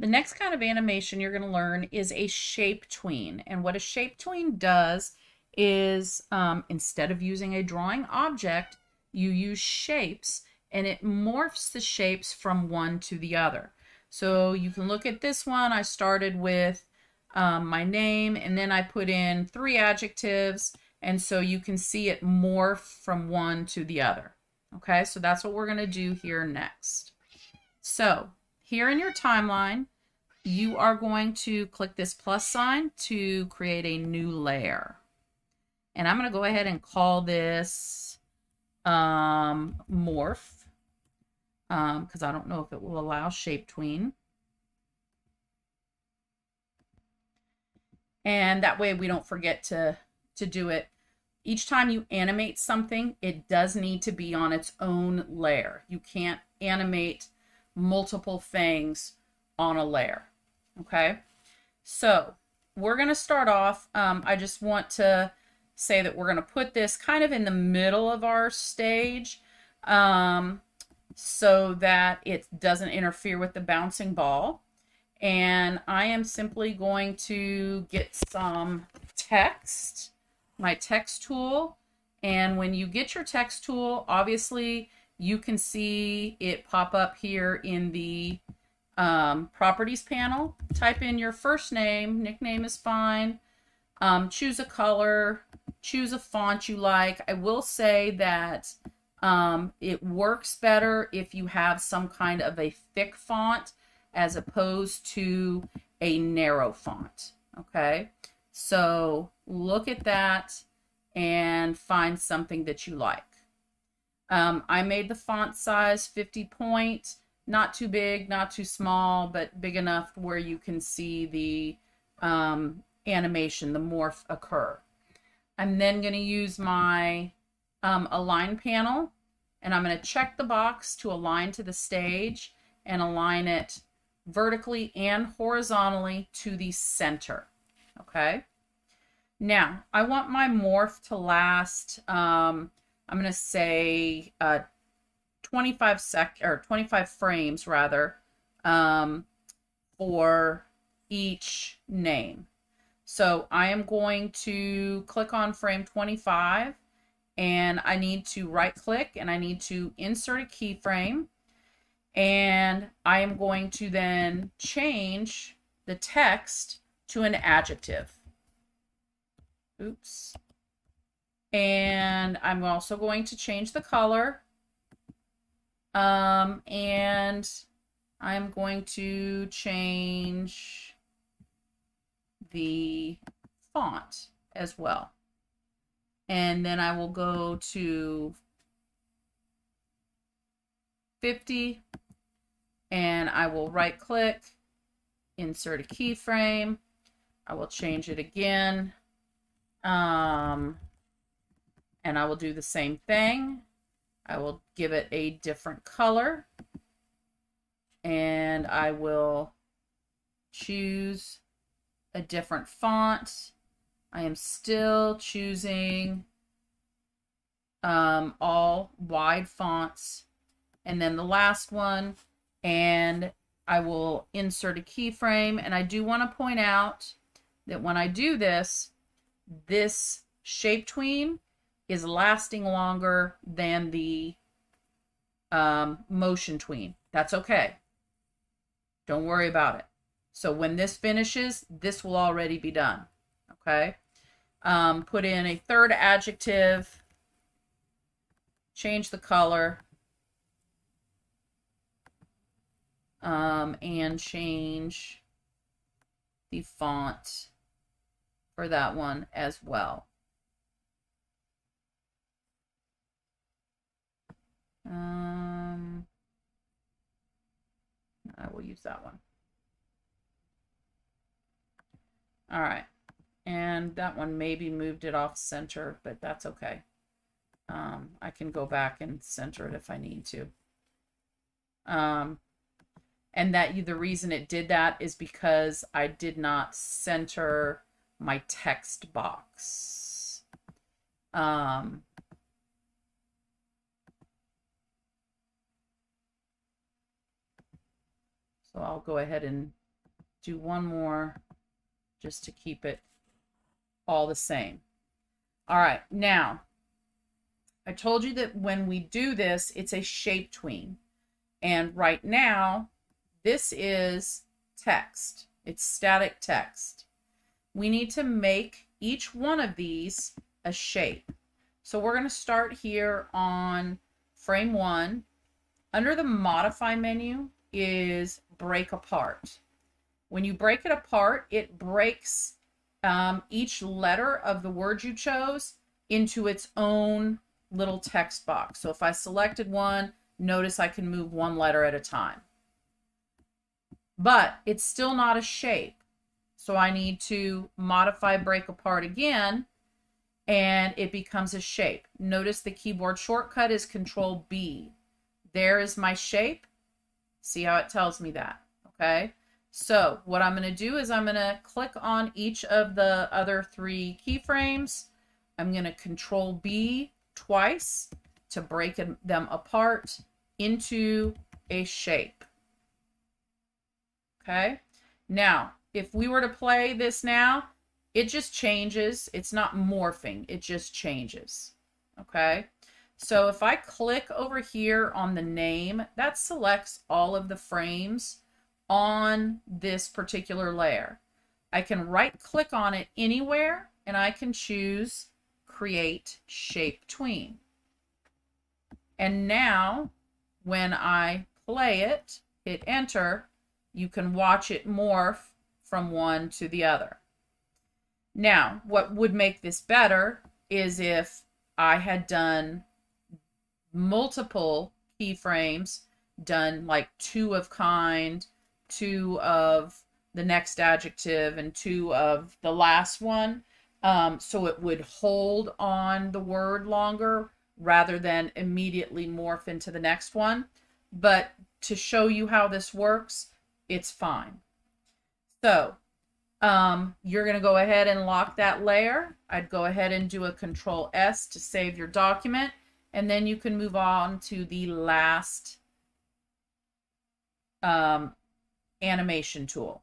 The next kind of animation you're going to learn is a shape tween. And what a shape tween does is um, instead of using a drawing object, you use shapes and it morphs the shapes from one to the other. So you can look at this one. I started with um, my name and then I put in three adjectives. And so you can see it morph from one to the other. Okay, so that's what we're going to do here next. So here in your timeline, you are going to click this plus sign to create a new layer. And I'm going to go ahead and call this um, morph because um, I don't know if it will allow shape tween. And that way we don't forget to, to do it. Each time you animate something, it does need to be on its own layer. You can't animate multiple things on a layer. Okay, so we're going to start off. Um, I just want to say that we're going to put this kind of in the middle of our stage um, so that it doesn't interfere with the bouncing ball. And I am simply going to get some text, my text tool. And when you get your text tool, obviously you can see it pop up here in the um, properties panel. Type in your first name, nickname is fine. Um, choose a color, choose a font you like. I will say that um, it works better if you have some kind of a thick font as opposed to a narrow font. Okay, so look at that and find something that you like. Um, I made the font size 50 point, not too big, not too small, but big enough where you can see the um, animation, the morph occur. I'm then going to use my um, align panel and I'm going to check the box to align to the stage and align it vertically and horizontally to the center. Okay. Now I want my morph to last, um, I'm going to say uh, 25 sec or 25 frames rather um, for each name. So I am going to click on frame 25 and I need to right click and I need to insert a keyframe and I am going to then change the text to an adjective. Oops. And I'm also going to change the color. Um, and I'm going to change the font as well. And then I will go to 50 and I will right click, insert a keyframe. I will change it again. Um, and I will do the same thing. I will give it a different color and I will choose a different font. I am still choosing um, all wide fonts. And then the last one, and I will insert a keyframe. And I do want to point out that when I do this, this shape tween is lasting longer than the um, motion tween. That's okay. Don't worry about it. So when this finishes, this will already be done. Okay. Um, put in a third adjective. Change the color. Um, and change the font for that one as well. Um, I will use that one. All right. And that one maybe moved it off center, but that's okay. Um, I can go back and center it if I need to. Um, and that you, the reason it did that is because I did not center my text box. Um, so I'll go ahead and do one more just to keep it all the same. All right, now, I told you that when we do this, it's a shape tween. And right now, this is text. It's static text. We need to make each one of these a shape. So we're going to start here on frame one. Under the modify menu is break apart. When you break it apart, it breaks um, each letter of the word you chose into its own little text box. So if I selected one, notice I can move one letter at a time. But it's still not a shape. So I need to modify break apart again and it becomes a shape. Notice the keyboard shortcut is control B. There is my shape. See how it tells me that, okay? So what I'm going to do is I'm going to click on each of the other three keyframes. I'm going to control B twice to break them apart into a shape. Okay. Now, if we were to play this now, it just changes. It's not morphing. It just changes. Okay. So if I click over here on the name, that selects all of the frames on this particular layer. I can right click on it anywhere and I can choose create shape tween. And now when I play it, hit enter, you can watch it morph from one to the other. Now, what would make this better is if I had done multiple keyframes, done like two of kind, two of the next adjective and two of the last one. Um, so it would hold on the word longer rather than immediately morph into the next one. But to show you how this works, it's fine. So um, you're going to go ahead and lock that layer. I'd go ahead and do a control S to save your document. And then you can move on to the last um, animation tool.